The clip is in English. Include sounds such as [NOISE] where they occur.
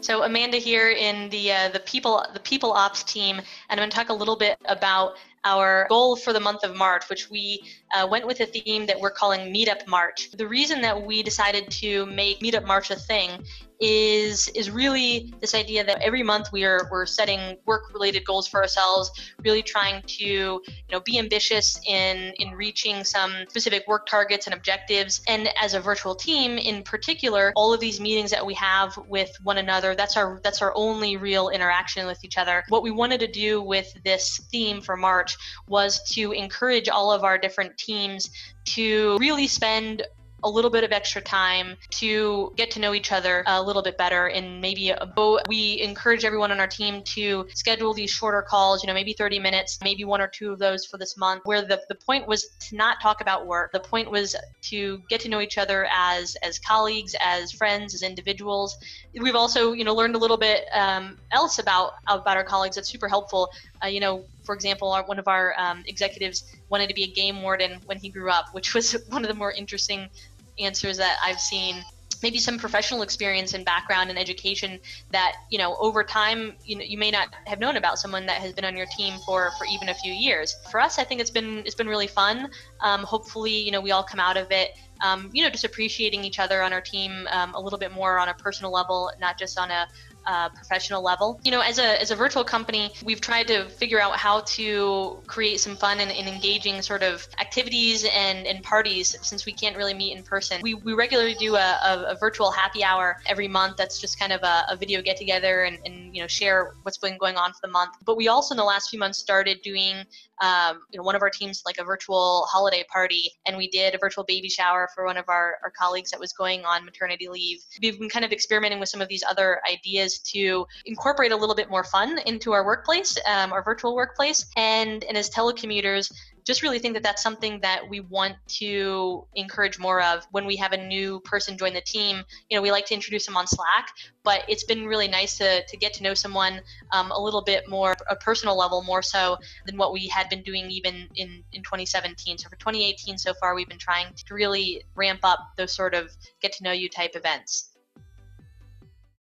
So Amanda here in the uh, the people the people ops team, and I'm going to talk a little bit about our goal for the month of March, which we uh, went with a theme that we're calling Meetup March. The reason that we decided to make Meetup March a thing is is really this idea that every month we are we're setting work related goals for ourselves really trying to you know be ambitious in in reaching some specific work targets and objectives and as a virtual team in particular all of these meetings that we have with one another that's our that's our only real interaction with each other what we wanted to do with this theme for march was to encourage all of our different teams to really spend a little bit of extra time to get to know each other a little bit better. And maybe a we encourage everyone on our team to schedule these shorter calls you know maybe 30 minutes maybe one or two of those for this month where the, the point was to not talk about work. The point was to get to know each other as as colleagues as friends as individuals. We've also you know learned a little bit um, else about about our colleagues. That's super helpful. Uh, you know for example, our, one of our um, executives wanted to be a game warden when he grew up, which was [LAUGHS] one of the more interesting answers that I've seen. Maybe some professional experience and background and education that you know over time you know you may not have known about someone that has been on your team for for even a few years. For us i think it's been it's been really fun. Um, hopefully you know we all come out of it um, you know just appreciating each other on our team um, a little bit more on a personal level not just on a uh, professional level. You know, as a, as a virtual company, we've tried to figure out how to create some fun and, and engaging sort of activities and, and parties since we can't really meet in person. We, we regularly do a, a, a virtual happy hour every month that's just kind of a, a video get together and, and, you know, share what's been going on for the month. But we also in the last few months started doing um, you know, one of our teams like a virtual holiday party, and we did a virtual baby shower for one of our, our colleagues that was going on maternity leave. We've been kind of experimenting with some of these other ideas to incorporate a little bit more fun into our workplace, um, our virtual workplace, and and as telecommuters, just really think that that's something that we want to encourage more of when we have a new person join the team. You know, we like to introduce them on Slack, but it's been really nice to, to get to know someone um, a little bit more, a personal level more so than what we had been doing even in, in 2017. So for 2018 so far, we've been trying to really ramp up those sort of get to know you type events.